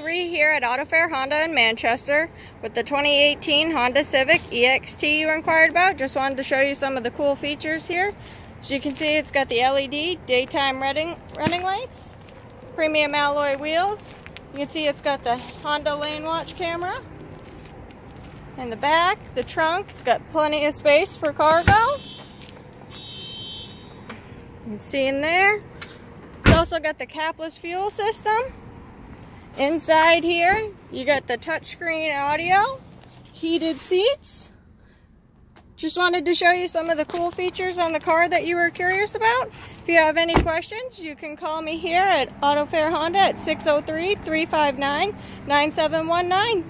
Rhi here at AutoFair Honda in Manchester with the 2018 Honda Civic EXT you inquired about. Just wanted to show you some of the cool features here. As you can see, it's got the LED daytime running, running lights, premium alloy wheels. You can see it's got the Honda LaneWatch camera. In the back, the trunk, it's got plenty of space for cargo. You can see in there. It's also got the capless fuel system. Inside here, you got the touchscreen audio, heated seats. Just wanted to show you some of the cool features on the car that you were curious about. If you have any questions, you can call me here at AutoFair Honda at 603-359-9719.